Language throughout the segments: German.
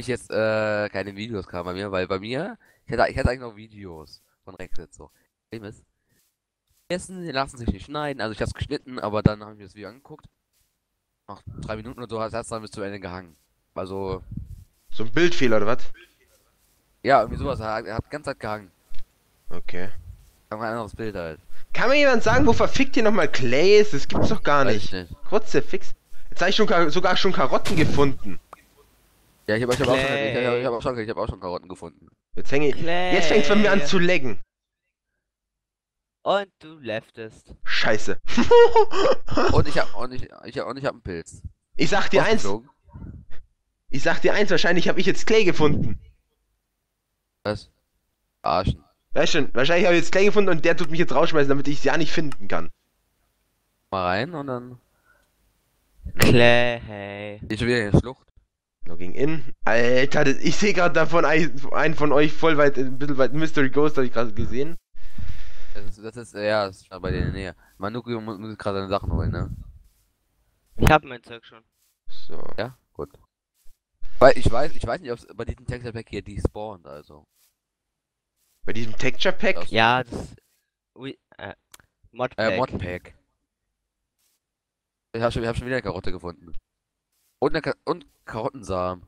ich jetzt äh, keine Videos kam bei mir, weil bei mir, ich hätte, ich hätte eigentlich noch Videos von Rexit so. Problem ist, Essen, die lassen sich nicht schneiden, also ich hab's geschnitten, aber dann habe ich mir das Video angeguckt. Nach drei Minuten oder so hat es dann bis zu Ende gehangen. Also, So ein Bildfehler oder was? ja, irgendwie sowas, er hat, er hat die ganze Zeit gehangen. Okay. Kann ein anderes Bild halt. Kann mir jemand sagen, wo verfickt hier nochmal Clay ist? Das gibt's doch gar nicht. ich nicht. Krotze, fix. Jetzt habe ich schon, sogar schon Karotten gefunden. Ja, ich habe hab auch, schon- ich Clay. hab, ich hab auch schon, ich hab auch schon Karotten gefunden. Jetzt hänge ich. Jetzt fängt's bei mir an zu lecken. Und du leftest. Scheiße. Und ich hab, und ich, ich hab, und ich hab einen Pilz. ich sag dir eins, ich sag dir eins, wahrscheinlich habe ich jetzt Clay gefunden. Was? Arschen. Weißt schon, wahrscheinlich habe ich jetzt Clay gefunden und der tut mich jetzt rausschmeißen, damit ich es ja nicht finden kann. Mal rein und dann. Clay. Ich wieder in der Schlucht. Logging in. Alter, das, ich sehe gerade davon ein- einen von euch voll weit, ein bisschen weit Mystery Ghost, habe ich gerade gesehen. Das ist, das ist, ja, das ist schon bei dir in der Nähe. Manuki muss, muss gerade seine Sachen holen, ne? Ich hab mein Zeug schon. So. Ja, gut. Weil ich weiß, ich weiß nicht, ob es bei diesem Texture Pack hier die spawnt, also. Bei diesem Texture Pack. Ja, das. Ui, äh, Modpack. Äh, Modpack. Ich hab schon, ich hab schon wieder eine Karotte gefunden. Und, eine und Karottensamen.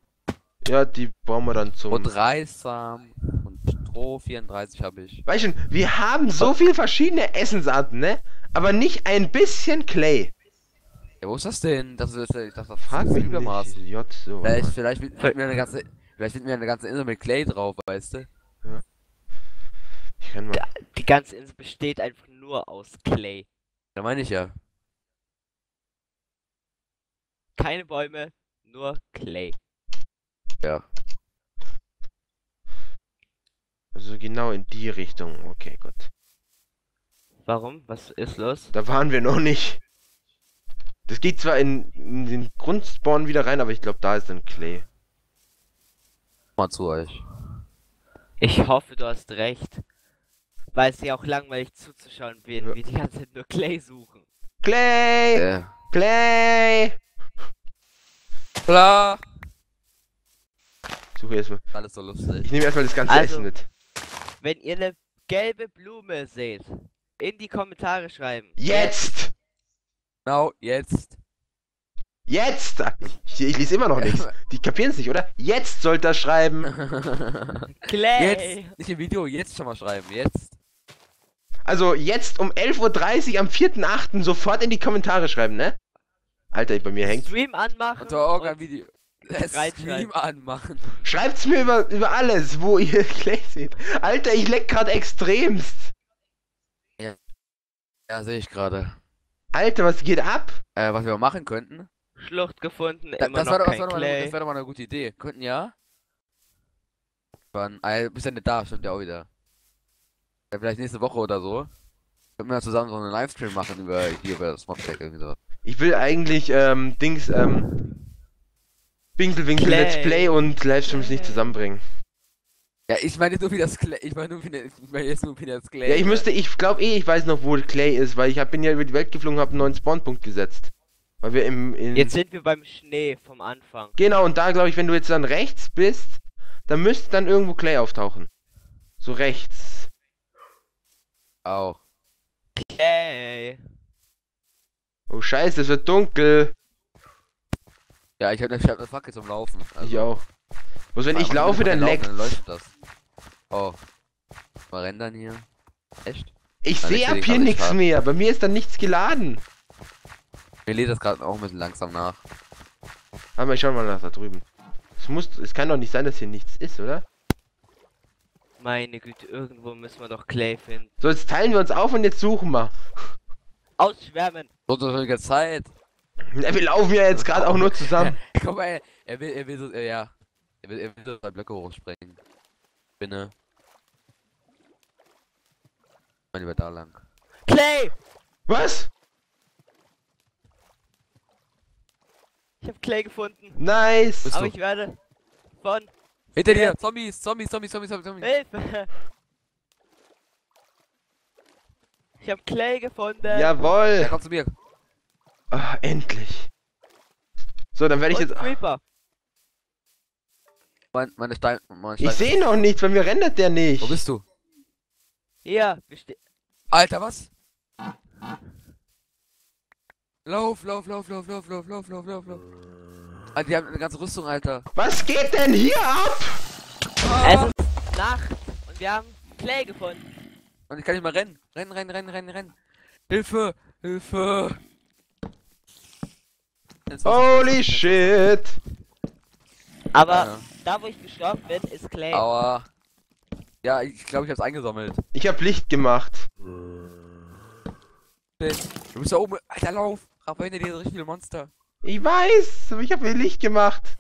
Ja, die brauchen wir dann zum. Und Reissamen. Und Stroh 34 habe ich. Weißt schon, wir haben so viele verschiedene Essensarten, ne? Aber nicht ein bisschen Clay. Ja, wo ist das denn? Das ist, ich dachte, das Frag ist mich übermaßen. J, so. Vielleicht, vielleicht finden wir eine ganze, vielleicht finden wir eine ganze Insel mit Clay drauf, weißt du? Ich renn mal. Ja. Die ganze Insel besteht einfach nur aus Clay. Da meine ich ja. Keine Bäume, nur Clay. Ja. Also genau in die Richtung. Okay, gut. Warum? Was ist los? Da waren wir noch nicht. Das geht zwar in, in den Grundspawn wieder rein, aber ich glaube, da ist dann Clay. Mal zu euch. Ich hoffe, du hast recht. Weil es ja auch langweilig zuzuschauen, wie Ja. wir die ganze Zeit nur Clay suchen. Clay! Äh. Clay! Klar. Suche erstmal. Alles so lustig. Ich nehme erstmal das ganze Also- Essen mit. Wenn ihr eine gelbe Blume seht, in die Kommentare schreiben. Jetzt! Genau, jetzt. Jetzt! Ich, ich lese immer noch nichts. Die kapieren es nicht, oder? Jetzt sollt ihr schreiben. Clay! Jetzt, nicht im Video, jetzt schon mal schreiben, jetzt. Also jetzt um 11.30 Uhr am 4.8. sofort in die Kommentare schreiben, ne? Alter, bei mir hängt. Stream anmachen. Und auch ein und- Video. Das reinschreiben. Stream anmachen. Schreibt's mir über, über alles, wo ihr Clay seht. Alter, ich leck grad extremst. Ja, sehe ich gerade. Alter, was geht ab? Äh, was wir machen könnten. Schlucht gefunden, Da, immer das noch wäre doch, das kein wär doch, mal das wär doch mal eine gute Idee. Könnten ja. Wann? Ah, du bist ja nicht da, stimmt ja auch wieder. Ja, vielleicht nächste Woche oder so. Könnten wir ja zusammen so einen Livestream machen über hier über das Modpack irgendwie so. Ich will eigentlich, ähm, Dings, ähm, Winkelwinkel Clay. Let's Play und Livestreams nicht zusammenbringen. Ja, ich meine nur wie das Clay. Ich meine nur wie das, ich meine jetzt nur wie das Clay. Ja, ich müsste, ich glaube eh, ich weiß noch, wo Clay ist, weil ich hab, bin ja über die Welt geflogen und hab einen neuen Spawnpunkt gesetzt. Weil wir im, in, Jetzt sind wir beim Schnee vom Anfang. Genau, und da glaube ich, wenn du jetzt dann rechts bist, dann müsste dann irgendwo Clay auftauchen. So rechts. auch. Clay! Oh scheiße, es wird dunkel. Ja, ich habe ich hab eine Fackel zum Laufen. Also, ich auch. Was, wenn ich laufe, dann leckt. Dann leuchtet das. Oh. Mal rendern hier. Echt? Ich sehe ab hier nichts mehr. Bei mir ist dann nichts geladen. Mir lädt das gerade auch ein bisschen langsam nach. Mal, ich schau mal nach da drüben. Es muss, es kann doch nicht sein, dass hier nichts ist, oder? Meine Güte, irgendwo müssen wir doch Clay finden. So, jetzt teilen wir uns auf und jetzt suchen wir. Ausschwärmen! So so viel Zeit. Ja, wir laufen ja jetzt gerade auch nur zusammen. Guck mal, er- er will, er will so, ja. Er will, er will so zwei Blöcke hochspringen. Binne. Mal lieber da lang. Clay! Was? Ich habe Clay gefunden. Nice. Aber ich werde von Hinter dir! Zombies! Zombies! Zombies! Zombies! Zombies! Zombies! Hilfe! Ich habe Clay gefunden. Er Jawohl. kommt zu mir! Ah, endlich. So, dann werde ich Und jetzt. Creeper. Mein, meine Stein. Meine Ich Stein sehe noch nichts, bei mir rendert der nicht. Wo bist du? Ste- Alter, was? Lauf, lauf, lauf, lauf, lauf, lauf, lauf, lauf, lauf, lauf. Alter, die haben eine ganze Rüstung, Alter. Was geht denn hier ab? es ist Nacht und wir haben Clay gefunden. Und ich kann nicht mal rennen. Rennen, rennen, rennen, rennen, rennen. Hilfe! Hilfe! Holy shit. Aber Ja. da wo ich gestorben bin, ist Clay. Aua. Ja, ich glaube, ich hab's eingesammelt. Ich hab Licht gemacht. Du bist da oben. Alter, lauf! Aber hinter dir sind richtig viele Monster. Ich weiß, aber ich hab mir Licht gemacht.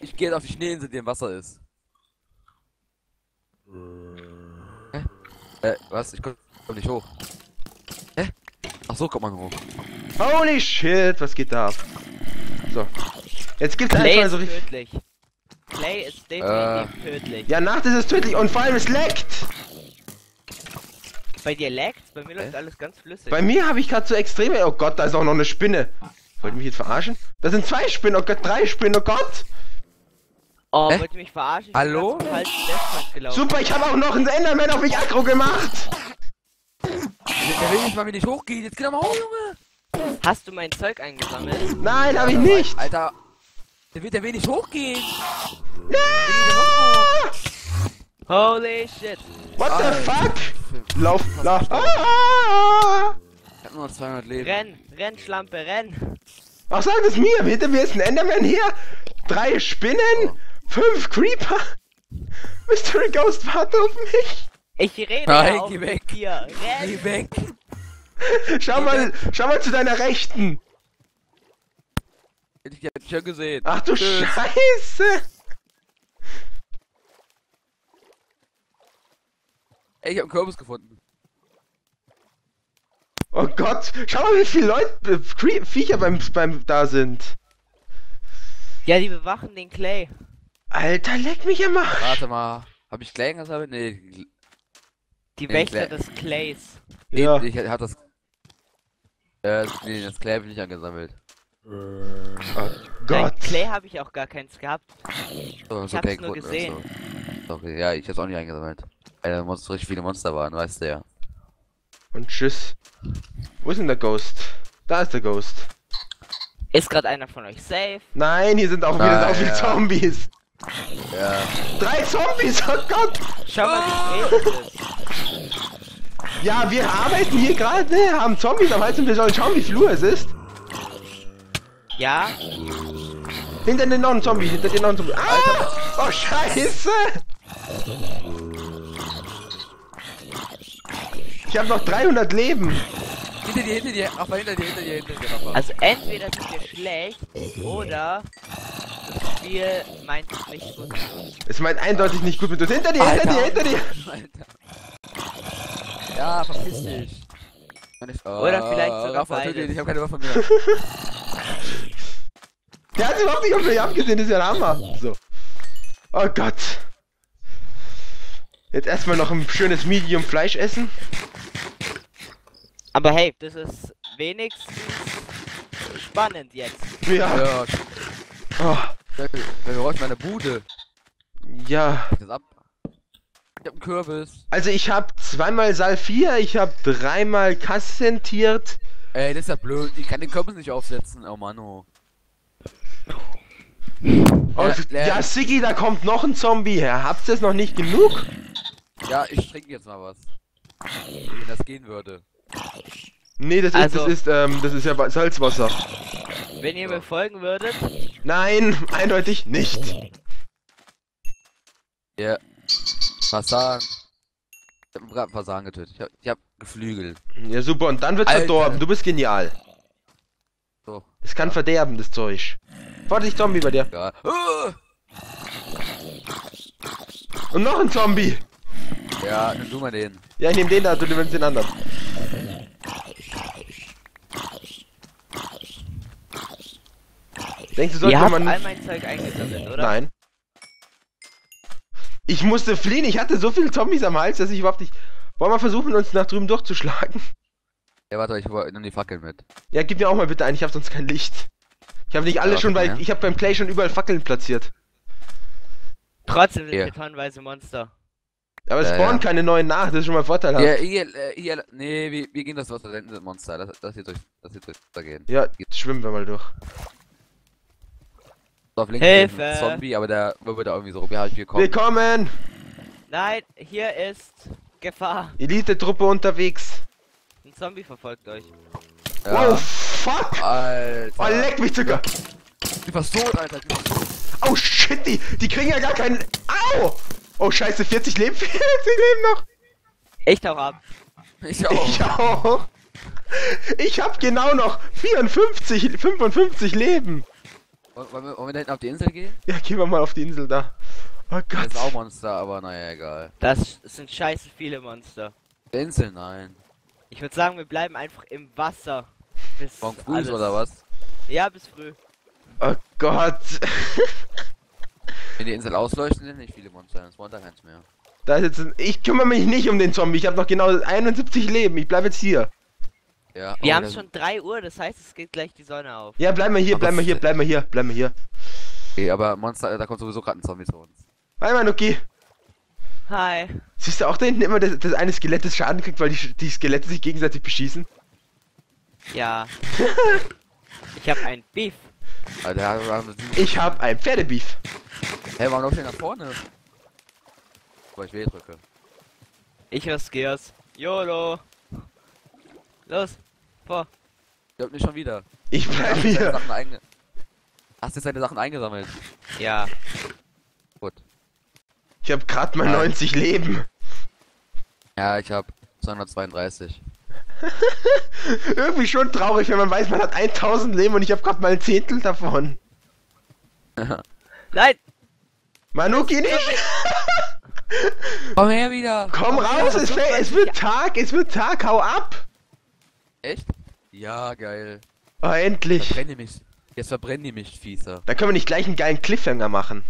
Ich gehe jetzt auf die Schneeinsel, die im Wasser ist. Äh, was? Ich komm, komm nicht hoch. Hä? Ach so kommt man hoch. Holy shit, was geht da ab? So. Jetzt gibt's Clay einfach ist so richtig. tödlich. Clay ist definitiv tödlich. Ja, Nacht ist es tödlich und vor allem es leckt. Bei dir laggt, bei mir läuft alles ganz flüssig. Bei mir habe ich gerade so extreme. Oh Gott, da ist auch noch eine Spinne. Wollt ihr mich jetzt verarschen? Da sind zwei Spinnen, oh Gott, drei Spinnen, oh Gott. Oh, Hä? wollt ihr mich verarschen? Ich Hallo? Super, ich habe auch noch einen Enderman auf mich aggro gemacht. Der will nicht mal, wenn ich hochgehe. Jetzt geh doch mal hoch, Junge! Hast du mein Zeug eingesammelt? Nein, habe ich nicht. Alter! Der der will nicht hochgehen! Ah! Holy shit. What the Alter. fuck? Lauf, lauf. Ah! Ich hab nur noch 200 Leben. Renn, renn, Schlampe, renn. Ach, sag es mir. Hinter mir ist ein Enderman hier. Drei Spinnen. Fünf Creeper. Mystery Ghost, warte auf mich. Ich rede Nein, ja auch geh weg. dir. Geh Renn. weg! Schau mal, schau mal zu deiner Rechten. Hätte ich ja schon gesehen. Ach du Tschüss. Scheiße. Ey, ich hab einen Kürbis gefunden. Oh Gott, schau mal, wie viele Leute, äh, Viecher beim, beim da sind. Ja, die bewachen den Clay. Alter, leck mich am Arsch. Warte mal. Hab ich Clay gesammelt? Nee, Die Nee, Wächter Clay. des Clays. nee Ja. ich hab das. Äh, nee, das Clay hab ich nicht angesammelt. Oh Nein, Gott. Clay habe ich auch gar keins gehabt. So, Ich so hab's okay, nur gut, gesehen. So. Okay, ja, ich hab's auch nicht eingesammelt. Weil da muss richtig viele Monster waren, weißt du ja. Und tschüss. Wo ist denn der Ghost? Da ist der Ghost. Ist gerade einer von euch safe? Nein, hier sind auch wieder Ah, so viele ja. Zombies. Ja. Drei Zombies, oh Gott. Schau mal, wie spät es ist. Ja, wir arbeiten hier gerade, ne, haben Zombies am Hals und wir sollen schauen, wie Flur es ist. Ja, Hinter dir noch ein Zombie, hinter ein Zombie. Ah! Oh, scheiße. Ich habe noch 300 Leben. Hinter dir, hinter dir, Rafa, hinter dir, hinter dir, hinter dir, also entweder sind wir schlecht oder Spiel meint es nicht gut. Es meint eindeutig nicht gut mit uns. Hinter dir, hinter dir, hinter dir. Alter. Ja, verpiss dich. Oder vielleicht Oh, sogar Rafa, beides. ich hab keine Waffe mehr. Der hat überhaupt nicht auf mich abgesehen, das ist ja ein Hammer. So. Oh Gott. Jetzt erstmal noch ein schönes Medium Fleisch essen. Aber hey, das ist wenigstens spannend jetzt. Ja. Ja, Oh, wer, wer räumt meine Bude? ja. Ich hab einen Kürbis. Also ich habe zweimal Salfir, ich habe dreimal kassentiert. Ey, das ist ja blöd. Ich kann den Kürbis nicht aufsetzen. Oh Mann, oh. Und, Ja, ja, Siggi, da kommt noch ein Zombie her. Habt ihr es noch nicht genug? Ja, ich trinke jetzt mal was. Wenn das gehen würde. Nee, das ist, Also- das ist, ähm, das ist ja Wa- Salzwasser. Wenn ihr mir folgen würdet, Nein, eindeutig nicht. Ja. Versagen. Ich hab gerade einen Versagen getötet. Ich hab, ich hab Geflügel. Ja, super, und dann wird's Alter. verdorben. Du bist genial. So. Es kann verderben, das Zeug. Vorsicht, Zombie bei dir. Ja. Uh! Und noch ein Zombie. Ja, nimm du mal den. Ja, ich nehme den da, du nimmst den anderen. Denkst du, sollte ihr habt man... all mein Zeug eingesammelt, oder? Nein. Ich musste fliehen, ich hatte so viele Zombies am Hals, dass ich überhaupt nicht... Wollen wir versuchen, uns nach drüben durchzuschlagen? Ja, warte, ich nimm die Fackeln mit. Ja, gib mir auch mal bitte ein, ich habe sonst kein Licht. Ich habe nicht alle Ja, schon, weil ja. ich habe beim Clay schon überall Fackeln platziert. Trotzdem sind Ja. hier tonnenweise Monster. Aber es Ja, spawnen ja. keine neuen nach, das ist schon mal vorteilhaft. Hier, hier, äh, hier, nee, wir, wir gehen das Wasser, da hinten sind Monster. Das, das hier durch, das hier durch, da gehen. Ja, jetzt schwimmen wir mal durch. Auf links Hilfe! ein Zombie, aber der wird da irgendwie so rum. Ja, ich gekommen. Willkommen! Nein, hier ist Gefahr. Elite-Truppe unterwegs. Ein Zombie verfolgt euch. Ja. Wow, fuck! Alter. Oh, leck mich sogar! Du warst tot, Alter. Oh shit, die, die kriegen ja gar keinen. Au! Oh scheiße, 40 Leben, 40 Leben noch! Ich tauch ab. Ich auch. Ich auch! Ich hab genau noch 54, 55 Leben! Wollen wollen wir, wollen wir da hinten auf die Insel gehen? Ja, gehen wir mal auf die Insel da. Oh Das Gott. ist auch Monster, aber naja, egal. Das sind scheiße viele Monster. Insel, nein. Ich würde sagen, wir bleiben einfach im Wasser. Bis Morgen früh alles- oder was? Ja, bis früh. Oh Gott. Wenn die Insel ausleuchten, sind nicht viele Monster, dann spawnt da keins mehr. Da ist jetzt ein, ich kümmere mich nicht um den Zombie. Ich habe noch genau 71 Leben. Ich bleibe jetzt hier. Ja, Wir haben schon 3 Uhr, das heißt, es geht gleich die Sonne auf. Ja, bleib mal hier, bleib mal hier, bleib mal hier, bleib mal hier, Okay, aber Monster, da kommt sowieso gerade ein Zombie zu uns. Hi Manuki. Hi. Siehst du auch da hinten immer, dass das eine Skelett das Schaden kriegt, weil die, die Skelette sich gegenseitig beschießen? Ja. ich habe ein Beef. Alter, Ich hab ein Pferdebeef. Hä, warum läuft der nach vorne? Weil ich W drücke. Ich riskier's. YOLO. Los. Vor. Ich hab nicht schon wieder. Ich bleib Hast du deine hier. Sachen einge Hast du seine Sachen eingesammelt? Ja. Gut. Ich hab grad mal Nein. 90 Leben. Ja, ich hab 232. Irgendwie schon traurig, wenn man weiß, man hat 1000 Leben und ich hab grad mal ein Zehntel davon. Nein. Manuki nicht! Komm her wieder! Komm raus, es, fällt, es wird Tag, es wird Tag, hau ab! Echt? Ja, geil. Oh, endlich. Verbrenne mich. Jetzt verbrennen die mich, Fieser. Da können wir nicht gleich einen geilen Cliffhanger machen.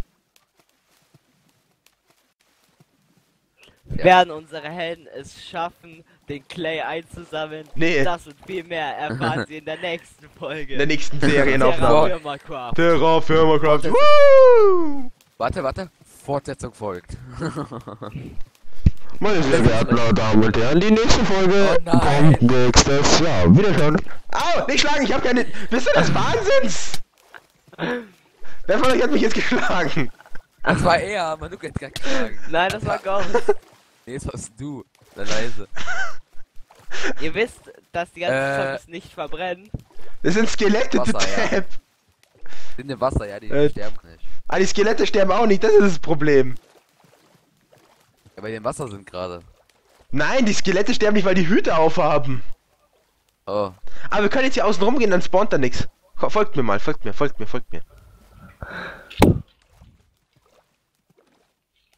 Ja. Werden unsere Helden es schaffen, den Clay einzusammeln? Nee. Das und viel mehr erfahren sie in der nächsten Folge. In der nächsten Serienaufnahme. Terra Firma Craft. Terra Firma Craft. Warte. Woo! Warte, warte. Fortsetzung folgt. Meine sehr verehrten Damen und Herren, die nächste Folge Oh kommt nächstes Jahr. Wiederschauen. Au, nicht schlagen, ich hab keine... Bist du des Wahnsinns? Wer von euch hat mich jetzt geschlagen? Das war er, Manu hat gerade geschlagen. Nein, das war Ghost. Nee, das warst du. Sei leise. Ihr wisst, dass die ganzen Äh. Zombies nicht verbrennen. Das sind Skelette, du Wasser, ja. Depp. Sind im Wasser, ja, die Äh. sterben nicht. Ah, die Skelette sterben auch nicht, das ist das Problem. Ja, weil die im Wasser sind gerade. Nein, die Skelette sterben nicht, weil die Hüte aufhaben. Oh. Aber wir können jetzt hier außen rumgehen, dann spawnt da nichts. Folgt mir mal, folgt mir, folgt mir, folgt mir.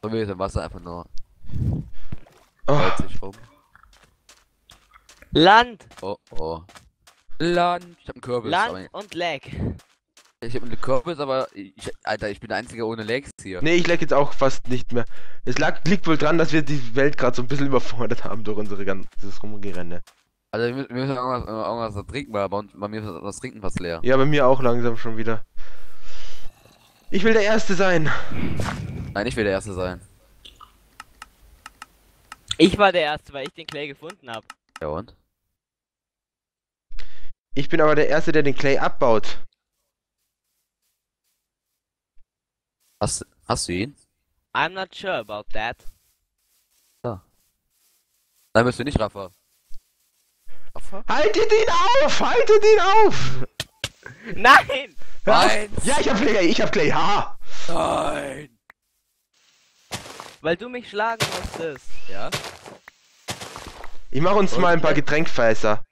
So wie jetzt im Wasser einfach nur Oh, rum. Land, Oh, oh. Land. Ich hab einen Kürbis. Land und Lag. Ich hab einen Kürbis, aber ich, Alter, ich bin der Einzige ohne Legs hier. nee, ich lag jetzt auch fast nicht mehr. Es lag, liegt wohl dran, dass wir die Welt gerade so ein bisschen überfordert haben durch unsere ganzes Rumgerenne. Also wir müssen, wir müssen irgendwas, irgendwas was trinken, weil bei, uns- bei mir ist das Trinken fast leer. Ja, bei mir auch langsam schon wieder. Ich will der Erste sein. Nein, ich will der Erste sein. Ich war der Erste, weil ich den Clay gefunden habe. Ja und? Ich bin aber der Erste, der den Clay abbaut. Hast, hast du ihn? I'm not sure about that. Nein, bist du nicht Rafa. Rafa? Haltet ihn auf! Haltet ihn auf! Nein! Nein! Ja, ich hab Clay, ich hab Clay, ha! Nein! Weil du mich schlagen musstest. Ja? Ich mach uns mal ein paar Getränkfässer.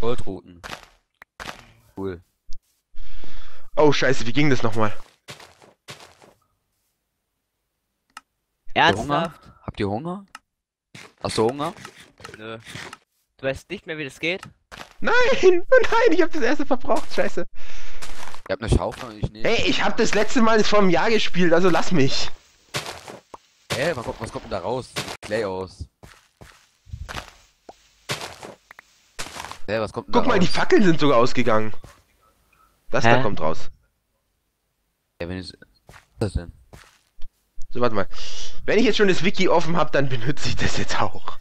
Goldrouten. Cool. Oh, scheiße, wie ging das nochmal? Ernsthaft? Habt ihr Hunger? Hast du Hunger? Nö. Du weißt nicht mehr, wie das geht? Nein! Nein, ich hab das erste verbraucht, scheiße. Ihr habt eine Schaufel und ich nicht. Hey, ich hab das letzte Mal vor einem Jahr gespielt, also lass mich. Hä, was kommt, was kommt denn da raus? Clay aus. Hä, was kommt denn Guck da mal, raus? die Fackeln sind sogar ausgegangen. Das da Hä? kommt raus. Ja, wenn ich... Was ist das denn? So, warte mal. Wenn ich jetzt schon das Wiki offen habe, dann benutze ich das jetzt auch.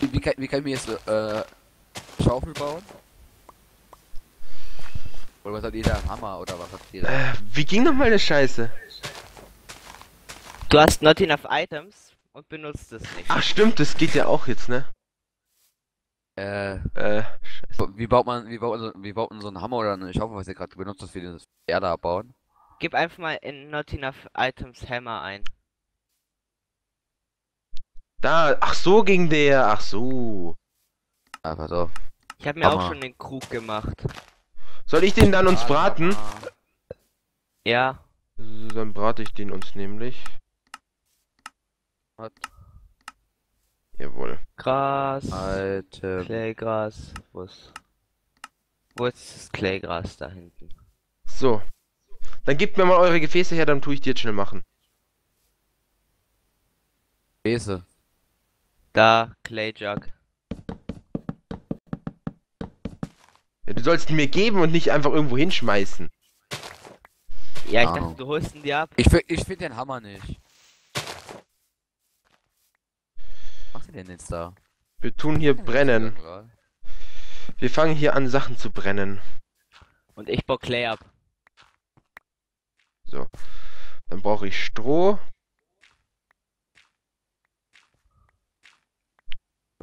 Wie, wie, kann, wie kann ich mir jetzt äh, Schaufel bauen? Oder was hat jeder? Hammer oder was hat jeder? Äh, wie ging nochmal das Scheiße? Du hast not enough items und benutzt es nicht. Ach stimmt, das geht ja auch jetzt, ne? Äh, Äh, scheiße. wie baut man, wie baut man, so, wie baut man so einen Hammer oder eine Schaufel, was ihr gerade benutzt, dass wir das Erde abbauen? Gib einfach mal in not enough items Hammer ein. Da, ach so ging der, ach so. Ah, pass auf. Ich habe mir auch Hammer. schon den Krug gemacht. Soll ich den dann uns Ah, braten? Ja, So, Dann brate ich den uns nämlich. Hat Jawohl. Gras, Alte. Claygras, wo ist... Wo ist das Claygras da hinten? So. Dann gebt mir mal eure Gefäße her, dann tue ich die jetzt schnell machen. Gefäße. Da, Clayjug. Ja, du sollst die mir geben und nicht einfach irgendwo hinschmeißen. Ja, ich Ahnung. dachte, du holst ihn dir ab. Ich, ich finde den Hammer nicht. Was macht ihr denn jetzt da? Wir tun hier brennen. Wir fangen hier an, Sachen zu brennen. Und ich baue Clay ab. So. Dann brauche ich Stroh.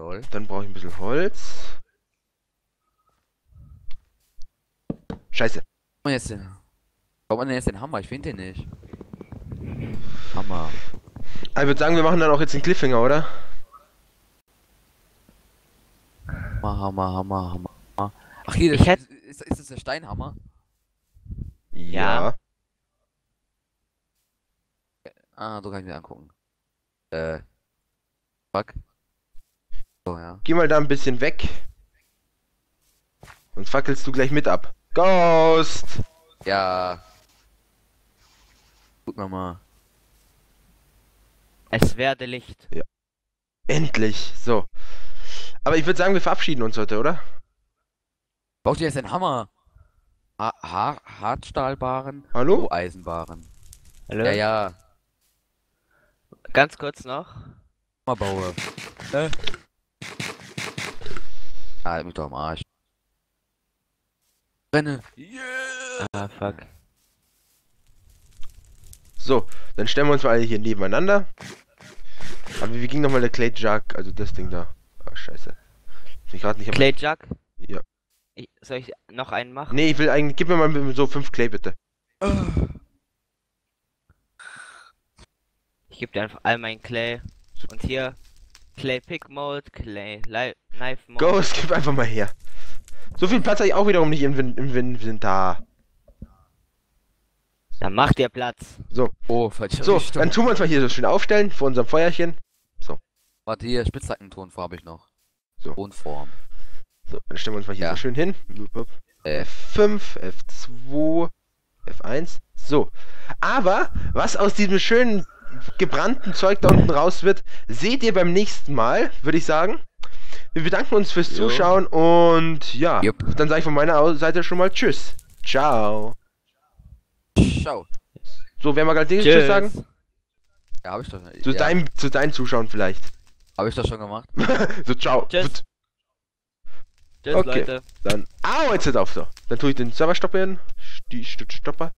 Lol. Dann brauche ich ein bisschen Holz. Scheiße. Wo man jetzt den, wo man denn jetzt den Hammer? Ich finde den nicht. Hammer. Ich würde sagen, wir machen dann auch jetzt den Cliffhanger, oder? Hammer, Hammer, Hammer, Hammer. Hammer. Ach hier, Ich das, hätt- ist, ist das der Steinhammer? Ja. Ah, so kann ich mir angucken. Äh. Fuck. So, ja. Geh mal da ein bisschen weg. Und fackelst du gleich mit ab. Ghost! Ja. Gut, Mama. Es werde Licht. Endlich. So. Aber ich würde sagen, wir verabschieden uns heute, oder? Baut ihr jetzt den Hammer? Ha ha Hartstahlbaren? Hallo? Eisenbaren. Hallo? Ja, ja. Ganz kurz noch. Hammer baue. Äh. Ah, mich doch am Arsch. Brenne. Yeah! Ah, fuck. So, dann stellen wir uns mal alle hier nebeneinander. Aber wie ging nochmal der Clay Jug? Also das Ding da. Ah, scheiße. Ich gerade nicht. am- Clayjug? Ja. Ich, soll ich noch einen machen? Nee, ich will eigentlich. Gib mir mal so fünf Clay bitte. Ich gebe dir einfach all mein Clay. Und hier Clay Pick Mold, Clay Li Knife Mold. Ghost, gib einfach mal her. So viel Platz habe ich auch wiederum nicht im, Win- im Inventar. Dann mach dir Platz. So, Oh, falsche so, Richtung. dann tun wir uns mal hier so schön aufstellen vor unserem Feuerchen. Warte, hier, Spitzhackentonform habe ich noch. So. Tonform. So, dann stellen wir uns mal hier Ja. so schön hin. Äh, F5, F2, F1. So. Aber was aus diesem schönen gebrannten Zeug da unten raus wird, seht ihr beim nächsten Mal, würde ich sagen. Wir bedanken uns fürs Jo. Zuschauen und ja, Jupp. dann sage ich von meiner Seite schon mal Tschüss. Ciao. Ciao. So, wer mal gerade Tschüss, Tschüss sagen? Ja, habe ich doch. Zu, ja, deinem, zu deinen Zuschauern vielleicht. Habe ich doch schon gemacht. so, ciao. Tschüss. Tschüss, Okay. Leute. Dann, au, jetzt hört auf so. Dann tue ich den Server stoppen. Die Stopper.